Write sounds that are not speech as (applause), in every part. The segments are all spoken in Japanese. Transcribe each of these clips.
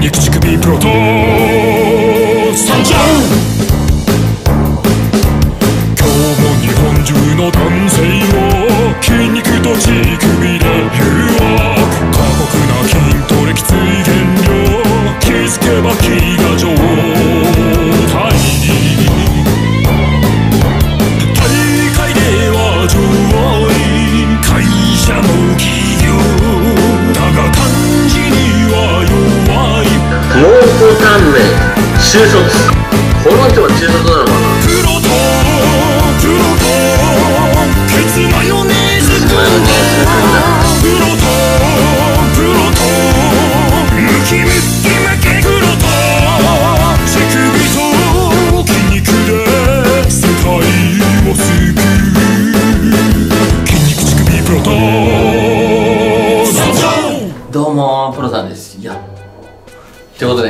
肉乳首プロト参上今日も日本中の男性を筋肉と血。中卒この人が中卒なのかなプロとプロとケツマヨネーズとマヨネーズプロとプロとムキムキムキプロと手首と筋肉で世界を救う筋肉乳首プロと参上どうもプロさんですいやということで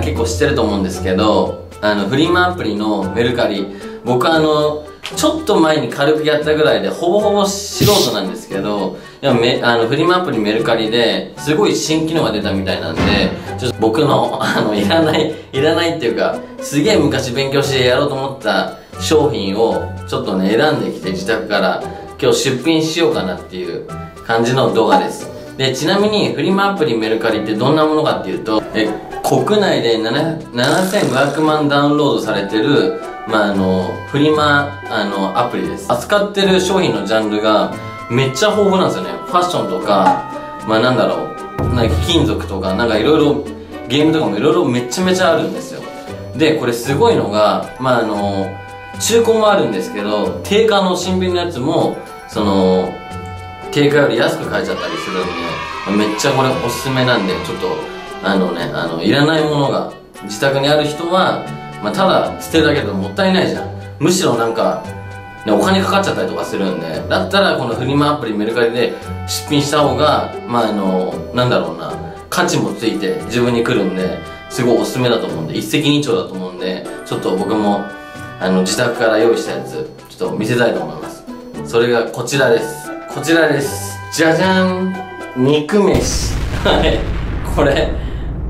結構知ってると思うんですけどあのフリマアプリのメルカリ。僕あのちょっと前に軽くやったぐらいでほぼほぼ素人なんですけどいやめあのフリマアプリメルカリですごい新機能が出たみたいなんでちょっと僕のあのいらないいらないっていうかすげえ昔勉強してやろうと思った商品をちょっとね選んできて自宅から今日出品しようかなっていう感じの動画です。でちなみにフリマアプリメルカリってどんなものかっていうとえ国内で7500万ダウンロードされてる、まあ、あのフリマあのアプリです。扱ってる商品のジャンルがめっちゃ豊富なんですよね。ファッションとかまあなんだろう。なんか金属とかなんかいろいろゲームとかもいろいろめちゃめちゃあるんですよ。でこれすごいのがまああの中古もあるんですけど定価の新品のやつもその定価より安く買えちゃったりするんでめっちゃこれおすすめなんでちょっとあのねあのいらないものが自宅にある人は、まあ、ただ捨てるだけだともったいないじゃん。むしろなんか、ね、お金かかっちゃったりとかするんでだったらこのフリマアプリメルカリで出品した方がまああのなんだろうな価値もついて自分に来るんですごいおすすめだと思うんで一石二鳥だと思うんでちょっと僕もあの自宅から用意したやつちょっと見せたいと思います。それがこちらです。こちらです。じゃじゃん肉飯。はい。これ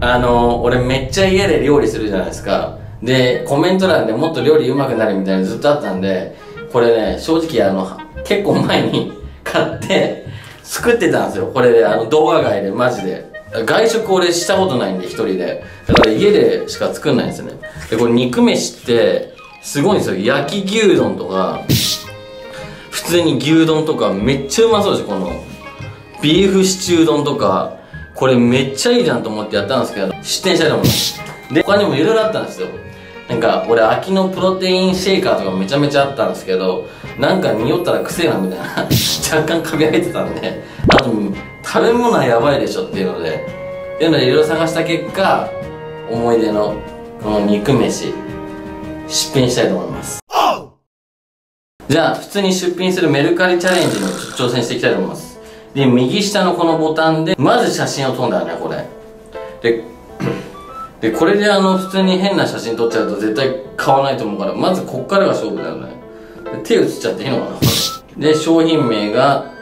あの俺めっちゃ家で料理するじゃないですか。でコメント欄でもっと料理うまくなるみたいなずっとあったんでこれね正直あの結構前に (laughs) 買って作ってたんですよ。これであの動画外でマジで。外食俺したことないんで一人で。だから家でしか作んないんですよね。でこれ肉飯ってすごいんですよ。焼き牛丼とか普通に牛丼とかめっちゃうまそうですこの。ビーフシチュー丼とか。これめっちゃいいじゃんと思ってやったんですけど出店したいと思いますで他にもいろいろあったんですよ。なんか俺秋のプロテインシェイカーとかめちゃめちゃあったんですけどなんか匂ったらくせえなみたいな (laughs) 若干カビ生えてたんであと食べ物はやばいでしょっていうのでっていうのでいろいろ探した結果思い出のこの肉飯出品したいと思います。じゃあ普通に出品するメルカリチャレンジに挑戦していきたいと思います。で右下のこのボタンでまず写真を撮んだよねこれ。で (clears throat) でこれであの普通に変な写真撮っちゃうと絶対買わないと思うからまずこっからが勝負だよね。で手写っちゃっていいのかな？(laughs) で商品名が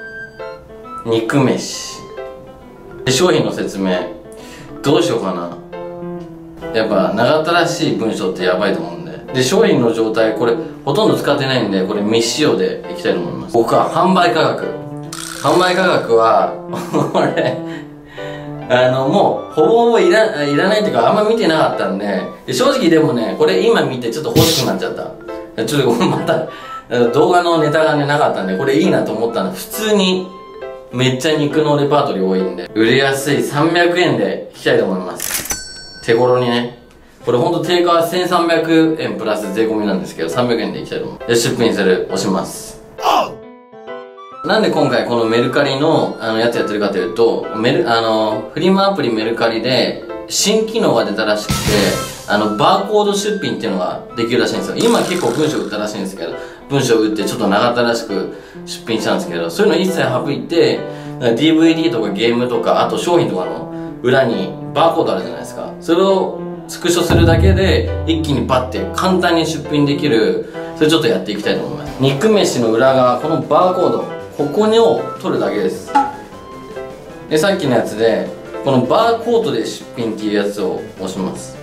肉飯。で商品の説明。どうしようかな。やっぱ長ったらしい文章ってやばいと思うで商品の状態これほとんど使ってないんでこれ未使用でいきたいと思います。僕は販売価格。販売価格は (laughs) これあのもうほぼほぼいらいらないっていうかあんま見てなかったんで正直でもねこれ今見てちょっと欲しくなっちゃった。ちょっとまた動画のネタがねなかったんでこれいいなと思ったの。普通にめっちゃ肉のレパートリー多いんで売れやすい300円でいきたいと思います。手頃にね。これほんと定価は1300円プラス税込みなんですけど300円でいきたいと思う。で出品する押します。なんで今回このメルカリのあのやつやってるかというとメルあのフリマアプリメルカリで新機能が出たらしくてあのバーコード出品っていうのができるらしいんですよ。今結構文章打ったらしいんですけど文章打ってちょっと長ったらしく出品したんですけどそういうの一切省いて DVD とかゲームとかあと商品とかの裏にバーコードあるじゃないですか。それをスクショするだけで一気にパッて簡単に出品できる。それちょっとやっていきたいと思います。肉飯の裏側このバーコード。ここにを取るだけです。でさっきのやつでこのバーコードで出品っていうやつを押します。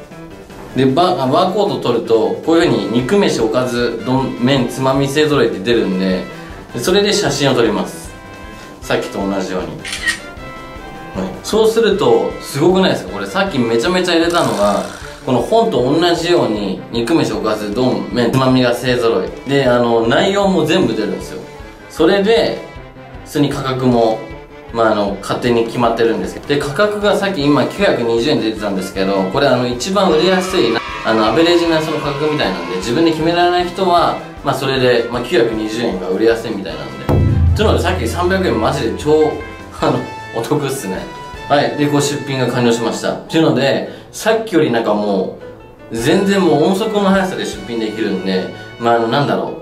でバーコード取るとこういうふうに肉飯おかず丼麺つまみ勢ぞろいって出るんでそれで写真を撮ります。さっきと同じように、そうするとすごくないですか？これさっきめちゃめちゃ入れたのがこの本と同じように肉飯おかず丼麺つまみが勢ぞろい。であの内容も全部出るんですよ。それで普通に価格もまあ、あの勝手に決まってるんですけど。で価格がさっき今920円で出てたんですけどこれあの一番売れやすいあのアベレージなその価格みたいなんで自分で決められない人は、まあ、それで、まあ、920円が売れやすいみたいなんで。というのでさっき300円マジで超あのお得っすね。はい。でこう出品が完了しました。というのでさっきよりなんかもう全然もう音速の速さで出品できるんでまああのなんだろ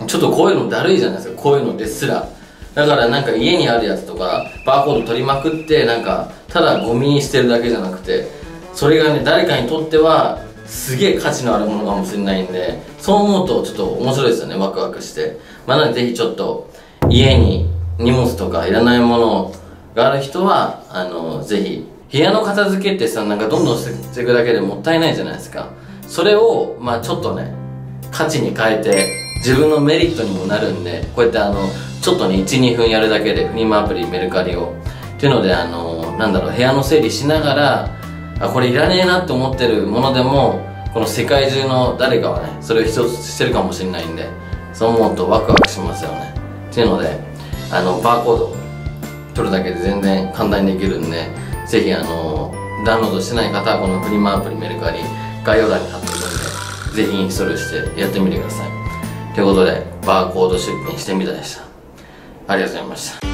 う。ちょっとこういうのだるいじゃないですか。こういうのですら。だからなんか家にあるやつとかバーコード取りまくってなんかただゴミにしてるだけじゃなくてそれがね誰かにとってはすげえ価値のあるものかもしれないんでそう思うとちょっと面白いですよね。ワクワクして。まあなのでぜひちょっと家に荷物とかいらないものをがある人はあのぜひ部屋の片付けってさなんかどんどんしていくだけでもったいないじゃないですか。それをまあちょっとね価値に変えて自分のメリットにもなるんでこうやってあのちょっとね12分やるだけでフリマアプリメルカリを。っていうのであのなんだろう部屋の整理しながらあこれいらねえなって思ってるものでもこの世界中の誰かはねそれを必要としてるかもしれないんでそう思うとワクワクしますよね。っていうのであのバーコード。取るだけで全然簡単にできるんでぜひあのダウンロードしてない方はこのフリマアプリメルカリ概要欄に貼っておくんでぜひインストールしてやってみてください。ということでバーコード出品してみたでした。ありがとうございました。